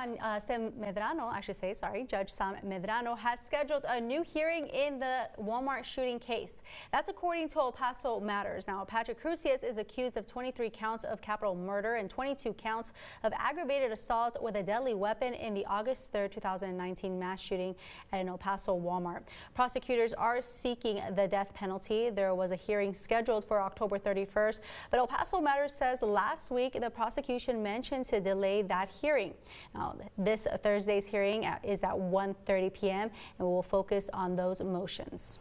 Man, uh, Medrano, I should say, sorry, Judge Sam Medrano has scheduled a new hearing in the Walmart shooting case. That's according to El Paso Matters. Now, Patrick Crusius is accused of 23 counts of capital murder and 22 counts of aggravated assault with a deadly weapon in the August 3, 2019 mass shooting at an El Paso Walmart. Prosecutors are seeking the death penalty. There was a hearing scheduled for October 31st, but El Paso Matters says last week the prosecution mentioned to delay that hearing. Now, Um, this Thursday's hearing is at 1.30 p.m. and we will focus on those motions.